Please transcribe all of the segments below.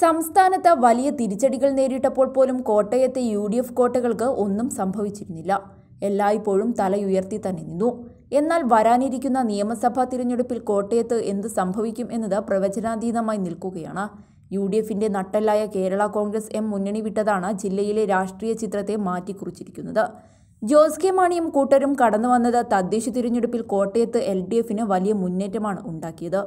സംസ്ഥാനത്ത് വലിയ തിരിച്ചടികൾ നേരിട്ടപ്പോൾ പോലും കോട്ടയത്തെ യു ഡി എഫ് കോട്ടകൾക്ക് ഒന്നും സംഭവിച്ചിരുന്നില്ല. എല്ലായ്പ്പോഴും തലയുയർത്തി തന്നെ നിന്നു. എന്നാൽ വരാനിരിക്കുന്ന നിയമസഭാ തിരഞ്ഞെടുപ്പിൽ കോട്ടയത്ത് എന്ത് സംഭവിക്കും എന്നത് പ്രവചനാതീതമായി നിൽക്കുകയാണ്. യു ഡി എഫിന്റെ നട്ടല്ലായ കേരള കോൺഗ്രസ് എം മുന്നണി വിട്ടതാണ് ജില്ലയിലെ രാഷ്ട്രീയ ചിത്രത്തെ മാറ്റിക്കുറിച്ചിരിക്കുന്നത്. ജോസ് കെ മാണിയും കൂട്ടരും കടന്നു വന്നത് തദ്ദേശ തിരഞ്ഞെടുപ്പിൽ കോട്ടയത്ത് എൽ ഡി എഫിന് വലിയ മുന്നേറ്റമാണ് ഉണ്ടാക്കിയത്.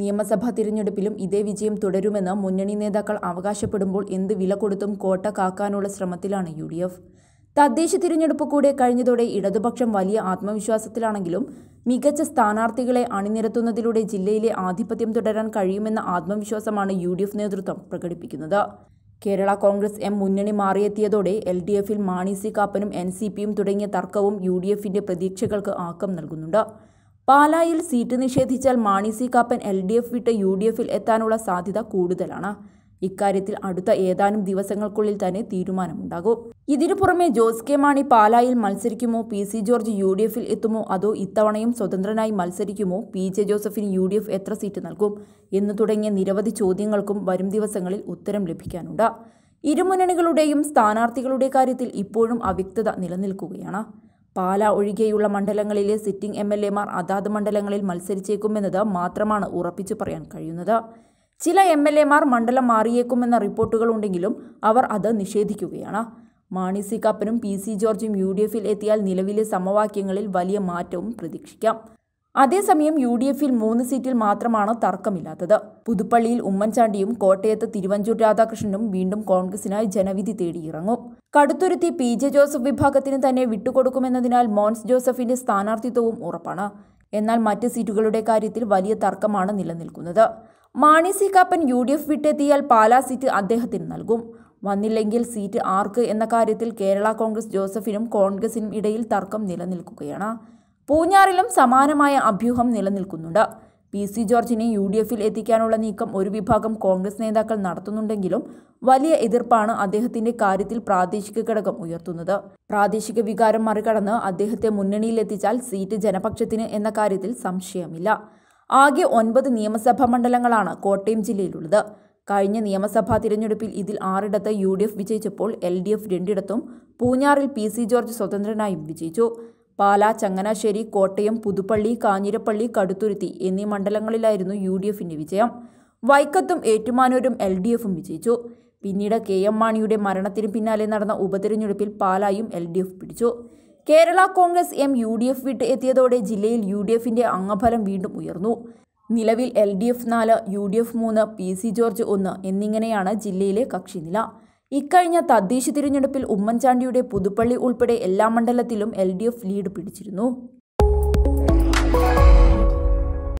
നിയമസഭാ തിരഞ്ഞെടുപ്പിലും ഇതേ വിജയം തുടരുമെന്ന് മുന്നണി നേതാക്കൾ അവകാശപ്പെടുമ്പോൾ എന്ത് വില കൊടുത്തും കോട്ട കാക്കാനുള്ള ശ്രമത്തിലാണ് യു ഡി എഫ്. തദ്ദേശ തിരഞ്ഞെടുപ്പ് കൂടെ കഴിഞ്ഞതോടെ ഇടതുപക്ഷം വലിയ ആത്മവിശ്വാസത്തിലാണെങ്കിലും മികച്ച സ്ഥാനാർത്ഥികളെ അണിനിരത്തുന്നതിലൂടെ ജില്ലയിലെ ആധിപത്യം തുടരാൻ കഴിയുമെന്ന ആത്മവിശ്വാസമാണ് യു ഡി എഫ് നേതൃത്വം പ്രകടിപ്പിക്കുന്നത്. കേരള കോൺഗ്രസ് എം മുന്നണി മാറിയെത്തിയതോടെ എൽ ഡി എഫിൽ മാണി സി കാപ്പനും എൻ സി പിയും തുടങ്ങിയ തർക്കവും യു ഡി എഫിന്റെ പ്രതീക്ഷകൾക്ക് ആക്കം നൽകുന്നുണ്ട്. പാലായിൽ seat നിഷേധിച്ചാൽ Mani C Kappan L D F വിട്ട് യു ഡി എഫിൽ എത്താനുള്ള സാധ്യത കൂടുതലാണ്. ഇക്കാര്യത്തിൽ അടുത്ത ഏതാനും ദിവസങ്ങൾക്കുള്ളിൽ തന്നെ തീരുമാനമുണ്ടാകും. ഇതിനു പുറമെ ജോസ് കെ മാണി പാലായിൽ മത്സരിക്കുമോ? P C George U D എഫിൽ എത്തുമോ? അതോ ഇത്തവണയും സ്വതന്ത്രനായി മത്സരിക്കുമോ? പി ജെ ജോസഫിന് യു ഡി എഫ് എത്ര സീറ്റ് നൽകും? എന്ന് തുടങ്ങിയ നിരവധി ചോദ്യങ്ങൾക്കും വരും ദിവസങ്ങളിൽ ഉത്തരം ലഭിക്കാനുണ്ട്. ഇരുമുന്നണികളുടെയും സ്ഥാനാർത്ഥികളുടെ കാര്യത്തിൽ ഇപ്പോഴും അവ്യക്തത നിലനിൽക്കുകയാണ്. പാല ഒഴികെയുള്ള മണ്ഡലങ്ങളിലെ സിറ്റിംഗ് എം എൽ എമാർ അതാത് മണ്ഡലങ്ങളിൽ മത്സരിച്ചേക്കുമെന്നത് മാത്രമാണ് ഉറപ്പിച്ചു പറയാൻ കഴിയുന്നത്. ചില എം എൽ എമാർ മണ്ഡലം മാറിയേക്കുമെന്ന റിപ്പോർട്ടുകളുണ്ടെങ്കിലും അവർ അത് നിഷേധിക്കുകയാണ്. മാണി സി കാപ്പനും പി സി ജോർജും യു ഡി എഫിൽ എത്തിയാൽ നിലവിലെ സമവാക്യങ്ങളിൽ വലിയ മാറ്റവും പ്രതീക്ഷിക്കാം. അതേസമയം യു ഡി എഫിൽ മൂന്ന് സീറ്റിൽ മാത്രമാണ് തർക്കമില്ലാത്തത്. പുതുപ്പള്ളിയിൽ ഉമ്മൻചാണ്ടിയും കോട്ടയത്ത് തിരുവഞ്ചൂർ രാധാകൃഷ്ണനും വീണ്ടും കോൺഗ്രസിനായി ജനവിധി തേടിയിറങ്ങും. കടുത്തുരുത്തി പി ജെ ജോസഫ് വിഭാഗത്തിന് തന്നെ വിട്ടുകൊടുക്കുമെന്നതിനാൽ മോൻസ് ജോസഫിന്റെ സ്ഥാനാർത്ഥിത്വവും ഉറപ്പാണ്. എന്നാൽ മറ്റ് സീറ്റുകളുടെ കാര്യത്തിൽ വലിയ തർക്കമാണ് നിലനിൽക്കുന്നത്. Mani C Kappan U D F വിട്ടെത്തിയാൽ Pala seat അദ്ദേഹത്തിന് നൽകും. വന്നില്ലെങ്കിൽ സീറ്റ് ആർക്ക് എന്ന കാര്യത്തിൽ കേരള കോൺഗ്രസ് ജോസഫിനും കോൺഗ്രസിനും ഇടയിൽ തർക്കം നിലനിൽക്കുകയാണ്. പൂഞ്ഞാറിലും സമാനമായ അഭ്യൂഹം നിലനിൽക്കുന്നുണ്ട്. പി സി ജോർജിനെ യു ഡി എഫിൽ എത്തിക്കാനുള്ള നീക്കം ഒരു വിഭാഗം കോൺഗ്രസ് നേതാക്കൾ നടത്തുന്നുണ്ടെങ്കിലും വലിയ എതിർപ്പാണ് അദ്ദേഹത്തിന്റെ കാര്യത്തിൽ പ്രാദേശിക ഘടകം ഉയർത്തുന്നത്. പ്രാദേശിക വികാരം മറികടന്ന് അദ്ദേഹത്തെ മുന്നണിയിലെത്തിച്ചാൽ സീറ്റ് ജനപക്ഷത്തിന് എന്ന കാര്യത്തിൽ സംശയമില്ല. ആകെ ഒൻപത് നിയമസഭാ മണ്ഡലങ്ങളാണ് കോട്ടയം ജില്ലയിലുള്ളത്. കഴിഞ്ഞ നിയമസഭാ തിരഞ്ഞെടുപ്പിൽ ഇതിൽ ആറിടത്ത് യു ഡി എഫ് വിജയിച്ചപ്പോൾ എൽ ഡി എഫ് രണ്ടിടത്തും പൂഞ്ഞാറിൽ പി സി ജോർജ് സ്വതന്ത്രനായും വിജയിച്ചു. പാല ചങ്ങനാശ്ശേരി കോട്ടയം പുതുപ്പള്ളി കാഞ്ഞിരപ്പള്ളി കടുത്തുരുത്തി എന്നീ മണ്ഡലങ്ങളിലായിരുന്നു യു ഡി എഫിന്റെ വിജയം. വൈക്കത്തും ഏറ്റുമാനൂരും എൽ ഡി എഫും വിജയിച്ചു. പിന്നീട് കെ എം മാണിയുടെ മരണത്തിന് പിന്നാലെ നടന്ന ഉപതെരഞ്ഞെടുപ്പിൽ പാലായും എൽ ഡി എഫ് പിടിച്ചു. Kerala Congress M U D F വിട്ട് എത്തിയതോടെ ജില്ലയിൽ യു ഡി എഫിന്റെ അംഗഫലം വീണ്ടും ഉയർന്നു. നിലവിൽ എൽ ഡി എഫ് നാല് യു ഡി എഫ് മൂന്ന് പി സി ജോർജ് ഒന്ന് എന്നിങ്ങനെയാണ് ജില്ലയിലെ കക്ഷിനില. ഇക്കഴിഞ്ഞ തദ്ദേശ തിരഞ്ഞെടുപ്പിൽ ഉമ്മൻചാണ്ടിയുടെ പുതുപ്പള്ളി ഉൾപ്പെടെ എല്ലാ മണ്ഡലത്തിലും എൽ ലീഡ് പിടിച്ചിരുന്നു.